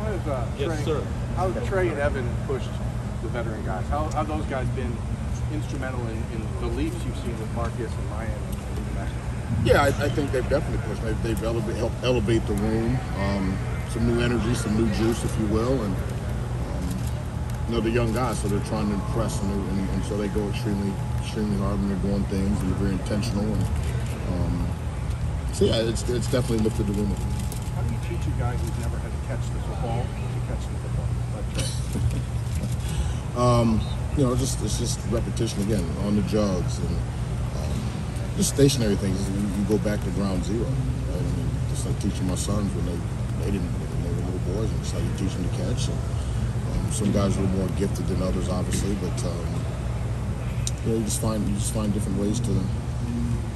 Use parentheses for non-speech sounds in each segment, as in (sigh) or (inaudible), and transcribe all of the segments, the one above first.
How have, uh, Yes, Trey, sir. How have Trey and Evan pushed the veteran guys? How how those guys been instrumental in, in the leaps you've seen with Marcus and Ryan and even Max? Yeah, I, I think they've definitely pushed. They've, they've elevate, helped elevate the room. Um, some new energy, some new juice, if you will, and um, you know the young guys, so they're trying to impress, and, and, and so they go extremely, extremely hard when they're doing things, and they're very intentional. And um, so yeah, it's it's definitely lifted the room. How do you teach a guy who's never had to catch the football to catch the football? Like (laughs) Trey. you know, just it's just repetition again on the jugs and um, just stationary things. You, you go back to ground zero. Right? I mean, just like teaching my sons when they they didn't when they were little boys, and it's how you teach them to catch. And, um, some guys are more gifted than others, obviously, but um, you know, you just find you just find different ways to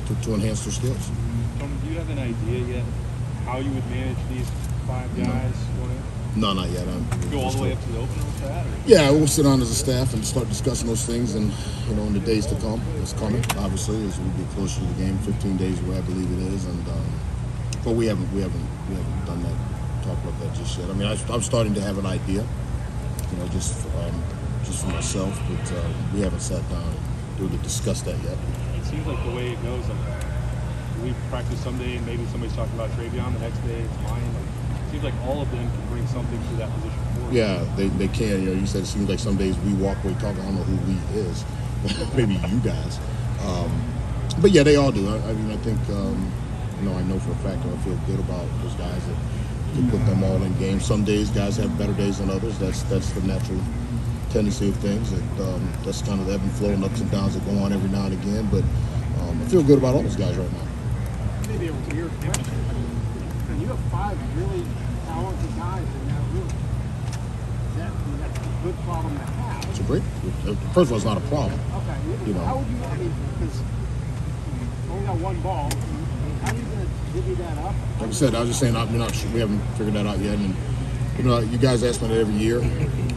to, to enhance their skills. Do you have an idea yet how you would manage these five guys? going? No, not yet. I'm, Go all the way up to the opener with that? Or? Yeah, we'll sit down as a staff and start discussing those things, and you know, in the days to come, it's coming. Obviously, as we get closer to the game, 15 days away, I believe it is, and um, but we haven't, we haven't, we haven't done that, talked about that just yet. I mean, I, I'm starting to have an idea, you know, just um, just for myself, but uh, we haven't sat down and really discussed that yet. It seems like the way it goes, like we practice someday and maybe somebody's talking about TreVeyon, the next day it's Miyan. Like, it seems like all of them can bring something to that position forward. Yeah, they, they can. You know, you said it seems like some days we walk away talking. I don't know who we is. (laughs) Maybe you guys. Um, but yeah, they all do. I, I mean, I think um, you know, I know for a fact. I feel good about those guys that can put them all in games. Some days guys have better days than others. That's that's the natural tendency of things. And um, that's kind of the ebb and flow and ups and downs that go on every now and again. But um, I feel good about all those guys right now. Maybe a weird question. And you have five really talented guys in that room. That, that's a good problem to have. It's a great. First of all, it's not a problem. Okay. You know. How would you, I mean, because you only got one ball. How are you going to divvy that up? Like I said, I was just saying, I'm not sure, we haven't figured that out yet. And, you know, you guys ask me that every year,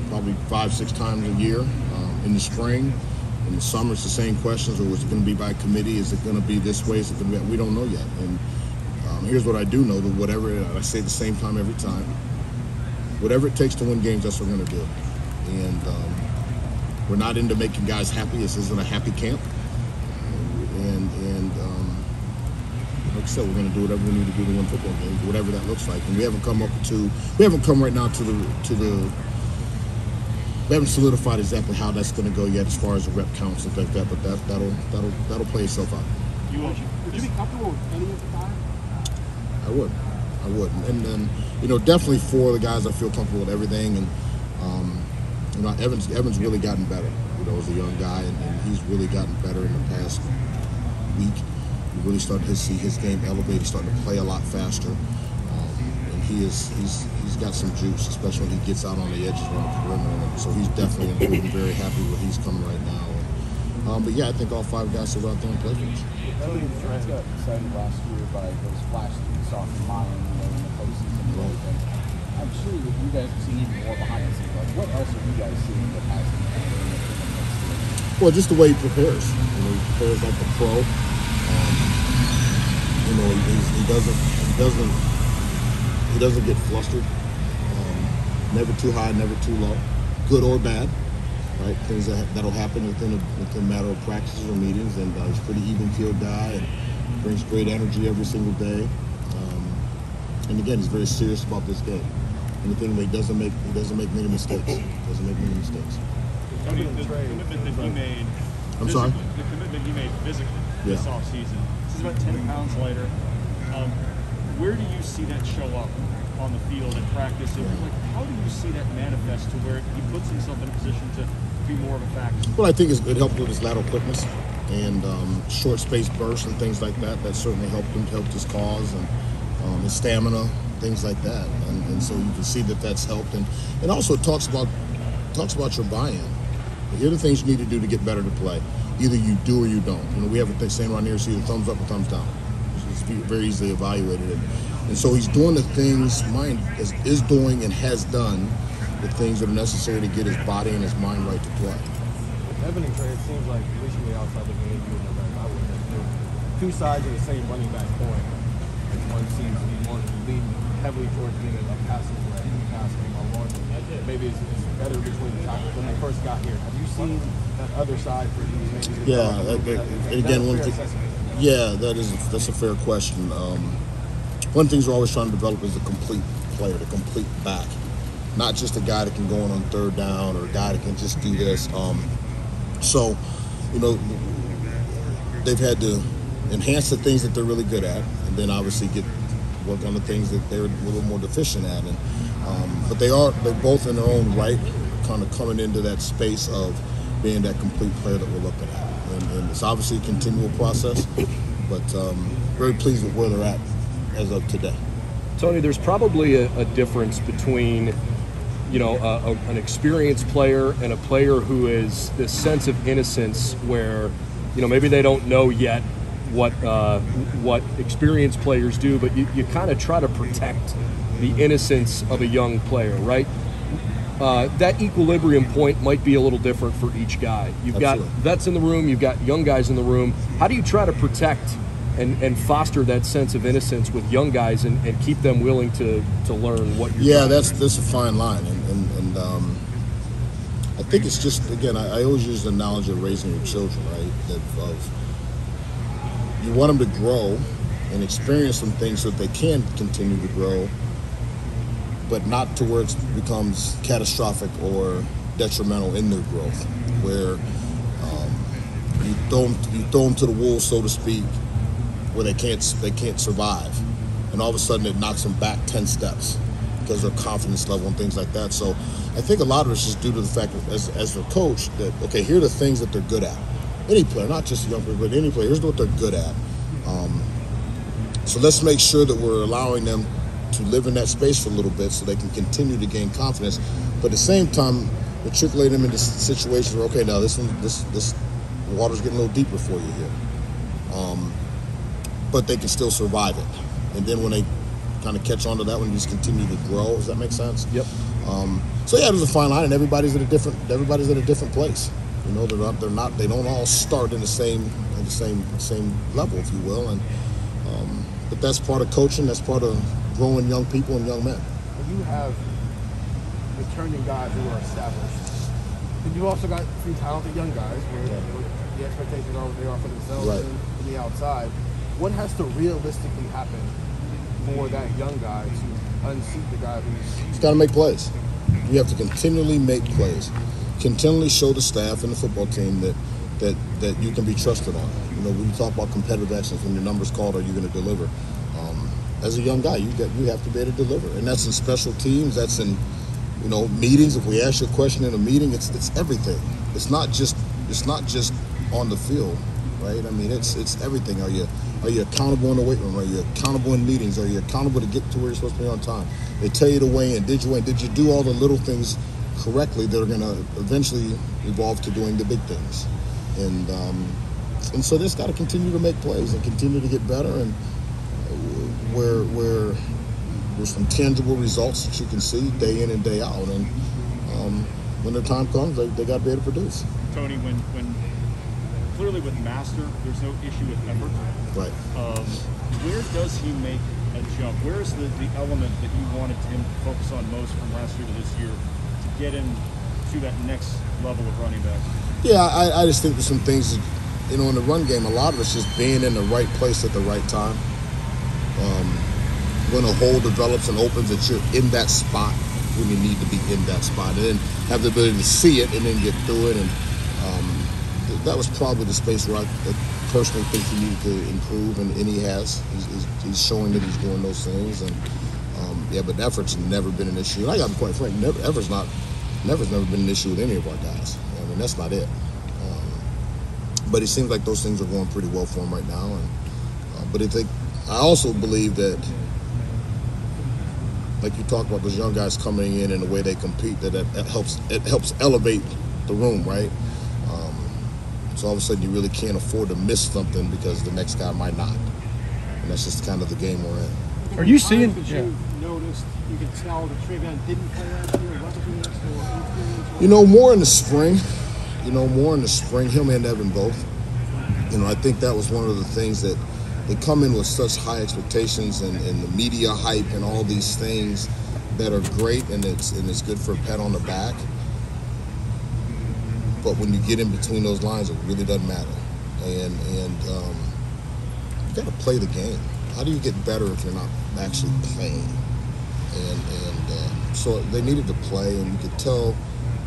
probably five, six times a year. Um, in the spring, in the summer, it's the same questions. Or is it going to be by committee? Is it going to be this way? Is it going to be? We don't know yet. And here's what I do know: that whatever I say the same time every time, whatever it takes to win games, that's what we're going to do. And um, we're not into making guys happy. This isn't a happy camp. And and um, like I said, we're going to do whatever we need to do to win football games, whatever that looks like. And we haven't come up to, we haven't come right now to the to the. We haven't solidified exactly how that's going to go yet, as far as the rep counts and things like that. But that that'll that'll that'll play itself out. You, would you be comfortable with any of the five? I would, I would, and then you know definitely for the guys I feel comfortable with everything, and um, you know Evans Evans really gotten better. You know, as a young guy, and, and he's really gotten better in the past week. You really started to see his game elevate. He's starting to play a lot faster, um, and he is he's he's got some juice, especially when he gets out on the edges around the perimeter. So he's definitely improving. Very happy where he's coming right now. Um, but yeah, I think all five guys go out there and play for us. Got excited last year by those flashes saw from you know, in the postseason and everything. I'm sure that you guys seen even more behind the scenes. Like, what else have you guys seen that has? Well, just the way he prepares. You know, he prepares like a pro. Um, you know, he, he doesn't he doesn't he doesn't get flustered. Um, never too high, never too low, good or bad. Right, things that that'll happen within a, within a matter of practices or meetings. And uh, he's a pretty even keeled guy and brings great energy every single day. And again, he's very serious about this game. Anything that he doesn't make, he doesn't make many mistakes. Doesn't make many mistakes. I mean, the commitment that he made. I'm sorry? The commitment he made physically this Yeah. offseason. This is about 10 pounds lighter. Um, where do you see that show up on the field and practice? And, like, how do you see that manifest to where he puts himself in a position to be more of a factor? Well, I think it's, it helped with his lateral quickness and um, short space bursts and things like that. That certainly helped him, helped his cause and um, his stamina, things like that. And, and so you can see that that's helped. And it also talks about talks about your buy-in. Here are the things you need to do to get better to play. Either you do or you don't. You know, we have a thing saying around here: it's either thumbs up or thumbs down. It's very easily evaluated. And, and so he's doing the things mind is, is doing and has done the things that are necessary to get his body and his mind right to play. Evan and Trey, it seems like, the outside looking in, you and I would have two sides of the same running back coin. One seems to be more lean heavily towards being a passing threat, passing or one. Maybe it's, it's better between the tackles when they first got here. Have you seen that other side for? Maybe Yeah, that- that- that again, a one thing, yeah, that is that's a fair question. Um, one of the things we're always trying to develop is a complete player, the complete back, not just a guy that can go in on third down or a guy that can just do this. Um, so, you know, they've had to enhance the things that they're really good at, then obviously get work on the things that they're a little more deficient at. And um, but they are they're both in their own right, kind of coming into that space of being that complete player that we're looking at. And, and it's obviously a continual process, but um, very pleased with where they're at as of today. Tony, there's probably a, a difference between, you know, a, a, an experienced player and a player who is this sense of innocence where, you know, maybe they don't know yet what uh, what experienced players do, but you, you kind of try to protect the innocence of a young player, right? Uh, that equilibrium point might be a little different for each guy. You've got Absolutely. vets in the room, you've got young guys in the room. How do you try to protect and, and foster that sense of innocence with young guys and, and keep them willing to, to learn what you're Yeah, trying that's that's a fine line, and and, and um, I think it's just again, I, I always use the knowledge of raising your children, right? That of you want them to grow and experience some things so that they can continue to grow, but not to where it becomes catastrophic or detrimental in their growth, where um, you throw them, you throw them to the wolves, so to speak, where they can't they can't survive, and all of a sudden it knocks them back ten steps because their confidence level and things like that. So I think a lot of it's just due to the fact as as their coach that okay here are the things that they're good at. Any player, not just a young player, but any player, here's what they're good at. Um, so let's make sure that we're allowing them to live in that space for a little bit so they can continue to gain confidence. But at the same time, matriculate them into situations where okay now this one this this water's getting a little deeper for you here but they can still survive it. And then when they kind of catch on to that one, just continue to grow. Does that make sense? Yep. Um, so yeah, there's a fine line, and everybody's at a different. Everybody's at a different place. You know, they're not. They're not. They don't all start in the same, in the same, same level, if you will. And um, but that's part of coaching. That's part of growing young people and young men. When you have returning guys who are established, then you've also got a few talented young guys where, where the expectations are what they are for themselves Right. and from the outside. What has to realistically happen for that young guy to unseat the guy who's You've got to make plays. You have to continually make plays. Continually show the staff and the football team that that that you can be trusted on. You know, when you talk about competitive excellence, when your number's called, are you going to deliver? Um, as a young guy, you get you have to be able to deliver, and that's in special teams. That's in you know meetings. If we ask you a question in a meeting, it's it's everything. It's not just it's not just on the field, right? I mean, it's it's everything. Are you are you accountable in the weight room? Are you accountable in meetings? Are you accountable to get to where you're supposed to be on time? They tell you to weigh in. Did you weigh in? Did you do all the little things correctly they're going to eventually evolve to doing the big things? And um, and so this got to continue to make plays and continue to get better and where where there's some tangible results that you can see day in and day out. And um, when the time comes, they, they got to be able to produce. Tony, when when clearly with Master, there's no issue with effort. Right. Um, where does he make a jump? Where is the, the element that you wanted him to focus on most from last year to this year get him to that next level of running back? Yeah, I, I just think there's some things, you know, in the run game, a lot of it's just being in the right place at the right time. Um, when a hole develops and opens, that you're in that spot when you need to be in that spot, and then have the ability to see it and then get through it. And um, th- that was probably the space where I, I personally think he needed to improve, and, and he has. He's, he's, he's showing that he's doing those things, and yeah, but effort's never been an issue. And I got to be quite frank, never, effort's not, never's never been an issue with any of our guys. I mean, that's not it. Um, but it seems like those things are going pretty well for him right now. And uh, but I think I also believe that, like you talked about, those young guys coming in and the way they compete, that it, helps it helps elevate the room, right? Um, so all of a sudden, you really can't afford to miss something because the next guy might not, and that's just kind of the game we're in. Are you seeing- you noticed, you could tell that TreVeyon didn't play last year, wasn't. You know, more in the spring. You know, more in the spring. Him and Evan both. You know, I think that was one of the things that they come in with such high expectations and, and the media hype and all these things that are great and it's and it's good for a pat on the back. But when you get in between those lines, it really doesn't matter. And and um, you got to play the game. How do you get better if you're not actually playing? And and uh, so they needed to play, and you could tell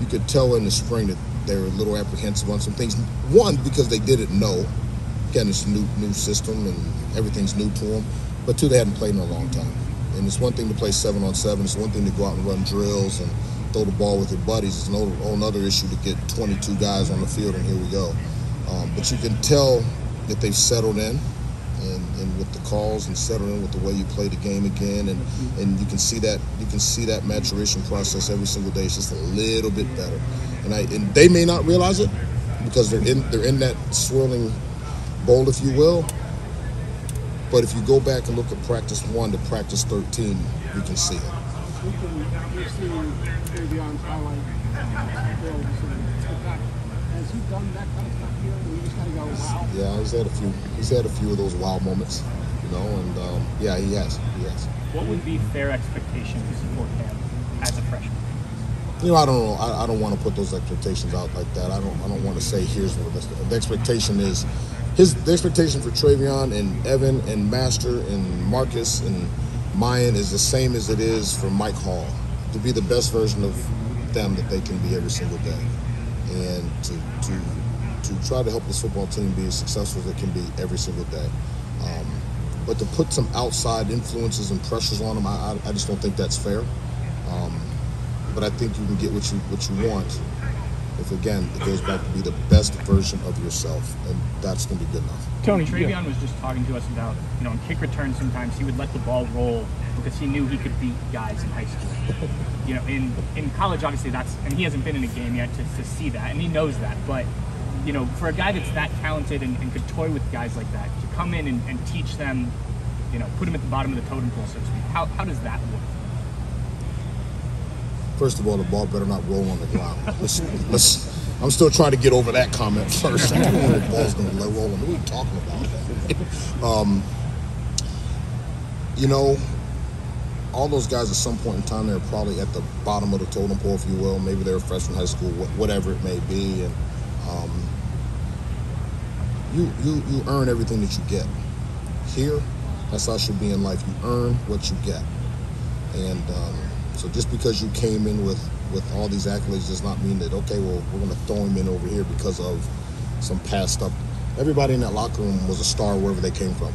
you could tell in the spring that they were a little apprehensive on some things. One because they didn't know. Again, it's new new system and everything's new to them. But two, they hadn't played in a long time. And it's one thing to play seven on seven. It's one thing to go out and run drills and throw the ball with your buddies. It's no another issue to get 22 guys on the field and here we go. Um, but you can tell that they've settled in. With the calls and settled in with the way you play the game again and, and you can see that you can see that maturation process every single day. It's just a little bit better. And I and they may not realize it because they're in they're in that swirling bowl, if you will. But if you go back and look at practice one to practice 13, you can see it. Has he done that kind of stuff here? We just gotta go, wow. Yeah, he's had a few. He's had a few of those wild moments, you know. And um, yeah, he has. He has. What would be fair expectations to support him as a freshman? You know, I don't know. I, I don't want to put those expectations out like that. I don't. I don't want to say here's what the, the expectation is. His the expectation for TreVeyon and Evan and Master and Marcus and Miyan is the same as it is for Mike Hall to be the best version of them that they can be every single day, and to to to try to help this football team be as successful as it can be every single day. Um, but to put some outside influences and pressures on them, I, I, I just don't think that's fair. Um, but I think you can get what you what you want if again it goes back to be the best version of yourself, and that's going to be good enough. Tony TreVeyon was just talking to us about, you know, in kick returns sometimes he would let the ball roll because he knew he could beat guys in high school. (laughs) you know, in in college obviously that's and he hasn't been in a game yet to, to see that and he knows that. But you know, for a guy that's that talented and, and could toy with guys like that, to come in and, and teach them, you know, put them at the bottom of the totem pole, so to speak. How, how does that work? First of all, the ball better not roll on the ground. I'm still trying to get over that comment first. I (laughs) the ball's going to roll on. What are we talking about? um, you know, all those guys at some point in time they're probably at the bottom of the totem pole, if you will. Maybe they're a freshman high school, whatever it may be, and um, you you you earn everything that you get. Here, that's how it should be in life. You earn what you get, and um, so just because you came in with with all these accolades does not mean that okay, well we're going to throw him in over here because of some past stuff. Everybody in that locker room was a star wherever they came from,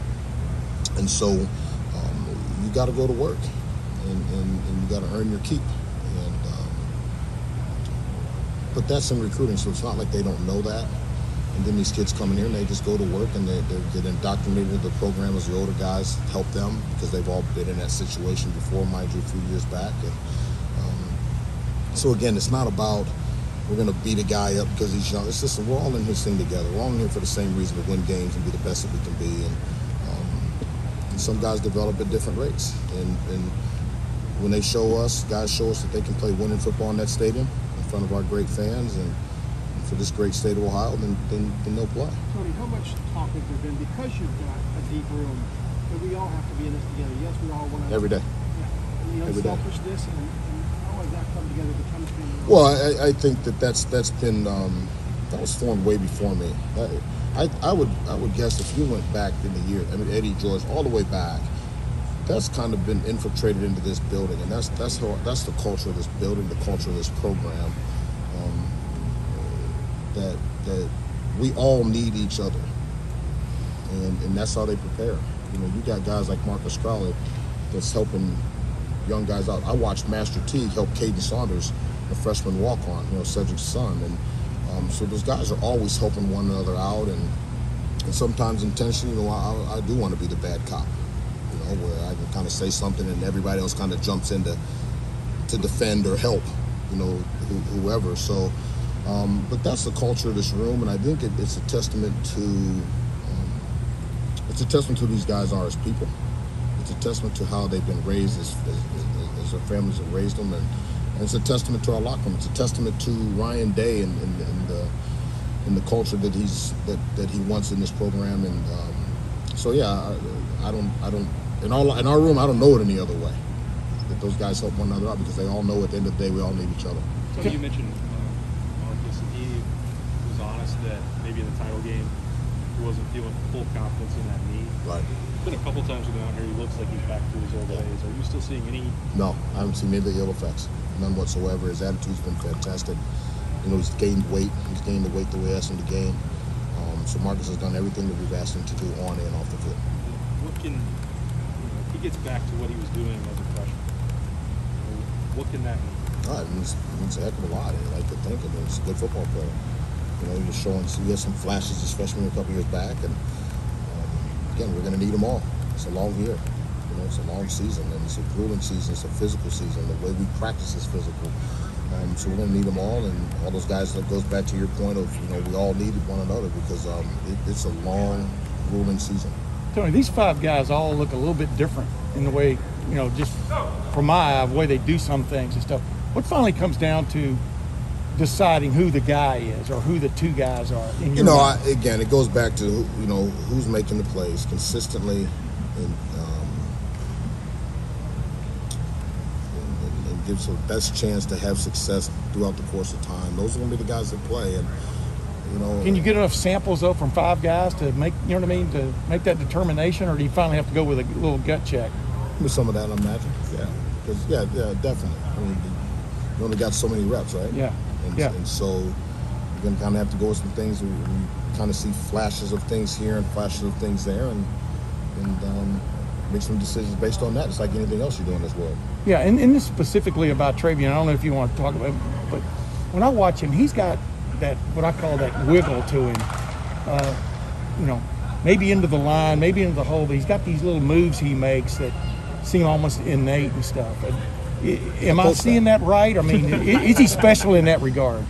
and so um, you got to go to work, and, and, and you got to earn your keep. And um, but that's in recruiting, so it's not like they don't know that. And then these kids come in here and they just go to work and they, they get indoctrinated into the program as the older guys help them because they've all been in that situation before, mind you, a few years back. And um, so again, it's not about we're going to beat a guy up because he's young. It's just we're all in this thing together. We're all in here for the same reason to win games and be the best that we can be. And, um, and some guys develop at different rates. And, and when they show us, guys show us that they can play winning football in that stadium in front of our great fans and for this great state of Ohio, then, then, then they'll play. Tony, how much talk has there been because you've got a deep room that we all have to be in this together? Yes, we all want to. Every day. Yeah. You know, Every day. selfishness and, and how has that come together? The chemistry. and- Well, I, I think that that's that's been um, that was formed way before me. I, I I would I would guess if you went back in the year, I mean Eddie George, all the way back, that's kind of been infiltrated into this building, and that's that's how that's the culture of this building, the culture of this program. That that we all need each other, and and that's how they prepare. You know, you got guys like Marcus Crowley that's helping young guys out. I watched Master Teague help Caden Saunders, a freshman walk on, you know, Cedric's son. And um, so those guys are always helping one another out. And, and sometimes intentionally, you know, I, I do want to be the bad cop, you know, where I can kind of say something and everybody else kind of jumps in to, to defend or help, you know, who, whoever. So, um, but that's the culture of this room. And I think it, it's a testament to, um, it's a testament to who these guys are as people it's a testament to how they've been raised as, as, as, their families have raised them, and, and it's a testament to our locker room. It's a testament to Ryan Day and, and, and the and the culture that he's that, that he wants in this program, and um, so yeah, I, I don't, I don't, in our in our room, I don't know it any other way. That those guys help one another out because they all know at the end of the day we all need each other. Tony, you mentioned uh, Marcus, and he was honest that maybe in the title game he wasn't feeling full confidence in that knee. Right. It's been a couple times we've been out here. He looks like he's back to his old Yeah. days. Are you still seeing any? No, I haven't seen any of the ill effects, none whatsoever. His attitude's been fantastic. You know, he's gained weight. He's gained the weight that we asked him to gain. Um, so Marcus has done everything that we've asked him to do on and off the field. What can? You know, he gets back to what he was doing as a freshman, what can that mean? Right, it means, it means a heck of a lot. I like to think of him. He's a good football player. You know, he showing, he had some flashes his freshman a couple years back. And um, again, we're going to need them all. It's a long year. You know, it's a long season, and it's a grueling season. It's a physical season. The way we practice is physical. Um, so we're going to need them all, and all those guys. That goes back to your point of you know we all needed one another because um, it, it's a long, grueling season. Tony, these five guys all look a little bit different in the way, you know, just from my eye, the way they do some things and stuff. What finally comes down to deciding who the guy is or who the two guys are in your You know, I, again, it goes back to you know who's making the plays consistently, and, um, and, and gives the best chance to have success throughout the course of time. Those are going to be the guys that play, and you know, Can you get enough samples though from five guys to make you know what I mean to make that determination, or do you finally have to go with a little gut check? with some of that, I imagine. Yeah, yeah, yeah, definitely. I mean, you only got so many reps, right? Yeah, And, yeah. and so you're going to kind of have to go with some things. We, we kind of see flashes of things here and flashes of things there, and and um, make some decisions based on that. It's like anything else you do in this world. Yeah, and, and this specifically about TreVeyon, I don't know if you want to talk about it, but when I watch him, he's got that, what I call that wiggle to him. Uh, you know, maybe into the line, maybe into the hole, but he's got these little moves he makes that seem almost innate and stuff. And, am I seeing that right? I mean, is he special in that regard?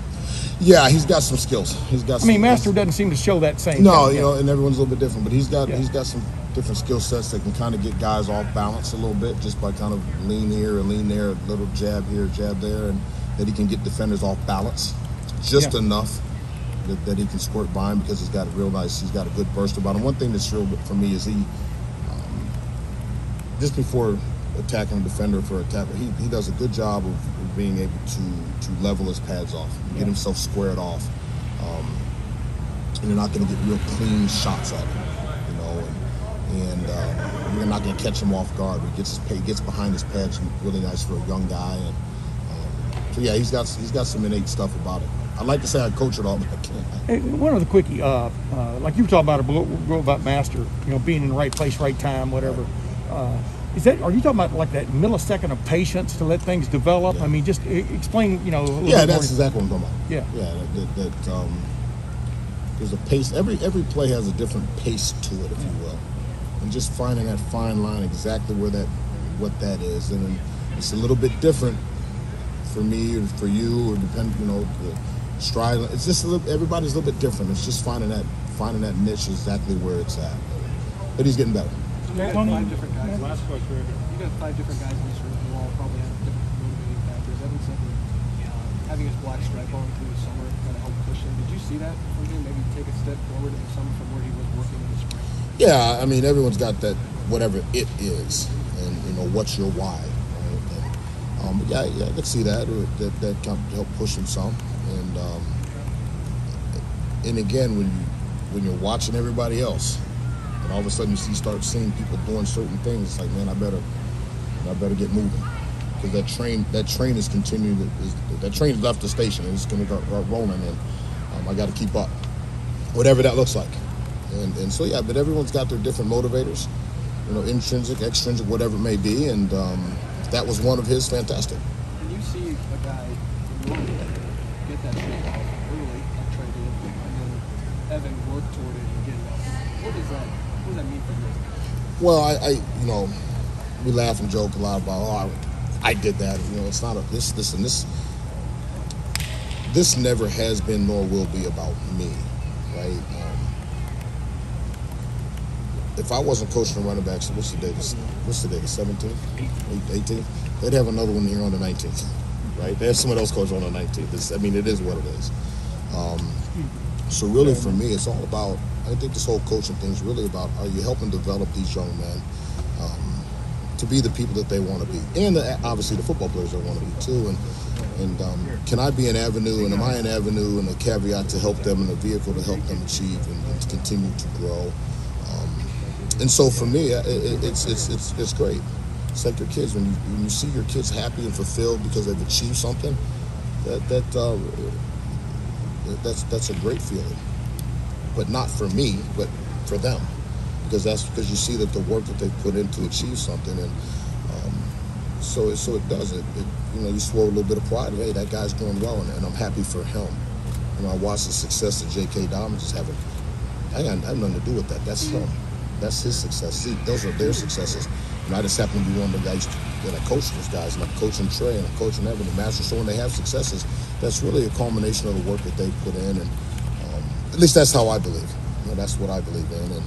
Yeah, he's got some skills. He's got. I mean, Master doesn't seem to show that same. No, you know, and everyone's a little bit different, but he's got Yeah. he's got some different skill sets that can kind of get guys off balance a little bit just by kind of lean here and lean there, a little jab here, jab there, and that he can get defenders off balance just Yeah. enough that, that he can squirt by him because he's got a real nice, he's got a good burst about him. One thing that's real for me is he, um, just before attacking a defender for a tackle, he, he does a good job of, of being able to to level his pads off, get himself squared off. Um, and you're not going to get real clean shots at him, you know, and, and uh, you're not going to catch him off guard. He gets his pay, gets behind his pads really nice for a young guy, and um, so yeah, he's got he's got some innate stuff about it. I'd like to say I coach it all, but I can't. Hey, one of the quickie, uh, uh, like you were talking about about master, you know, being in the right place, right time, whatever. Uh, is that? Are you talking about like that millisecond of patience to let things develop? I mean, just explain, you know. A little Yeah, that's more. exactly what I'm talking about. Yeah. yeah. That, that, that um, there's a pace. Every every play has a different pace to it, if you will, and just finding that fine line exactly where that what that is, and it's a little bit different for me or for you, or depend, you know, the stride. It's just a little, everybody's a little bit different. It's just finding that finding that niche exactly where it's at. But he's getting better. You got five different guys. Last question. right here. You got five different guys in this room who all probably have different motivating factors. Evan said that uh, having his black stripe on through the summer kind of helped push him. Did you see that from him? Maybe take a step forward in the summer from where he was working in the spring. Yeah, I mean, everyone's got that whatever it is, and you know what's your why. Right? And, um, yeah, yeah, I could see that. Or that that can help push him some, and um, and again, when you when you're watching everybody else, and all of a sudden you start seeing people doing certain things, it's like, man, I better, I better get moving. Because that train, that train is continuing. Is, that train left the station and it's going to start rolling, and um, I got to keep up, whatever that looks like. And, and so yeah, but everyone's got their different motivators, you know, intrinsic, extrinsic, whatever it may be. And um, that was one of his, fantastic. When you see a guy get that shit off early, like Trey did, and then Evan work toward it and get it off, what does that Well, I, I you know, we laugh and joke a lot about, oh, I, I did that. You know, it's not a this, this, and this. This never has been nor will be about me, right? Um, if I wasn't coaching the running backs, what's the date? What's the date? The 17th? 18th? They'd have another one here on the 19th, right? They have someone else coach on the 19th. It's, I mean, it is what it is. Um, so really, for me, it's all about I think this whole coaching thing is really about are you helping develop these young men um, to be the people that they want to be, and the, obviously the football players they want to be too. And and um, can I be an avenue, and am I an avenue and a caveat to help them and a vehicle to help them achieve and, and to continue to grow? Um, and so for me, it, it, it's, it's it's it's great. It's like your kids when you when you see your kids happy and fulfilled because they've achieved something. That that uh, that's that's a great feeling. But not for me, but for them, because that's because you see that the work that they put in to achieve something, and um, so it, so it does it, it. You know, you swallow a little bit of pride. Hey, that guy's doing well, and, and I'm happy for him. You know, I watch the success that J.K. Dobbins is having. I got I have nothing to do with that. That's him. That's his success. See, those are their successes. And I just happen to be one of the guys that I coach those guys, and I'm coaching Trey, and I'm coaching Evan, the master. So when they have successes, that's really a culmination of the work that they put in, and at least that's how I believe. You know, that's what I believe in, and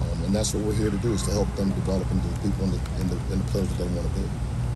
um, and that's what we're here to do is to help them develop into the people and the, and the, and the players that they want to be.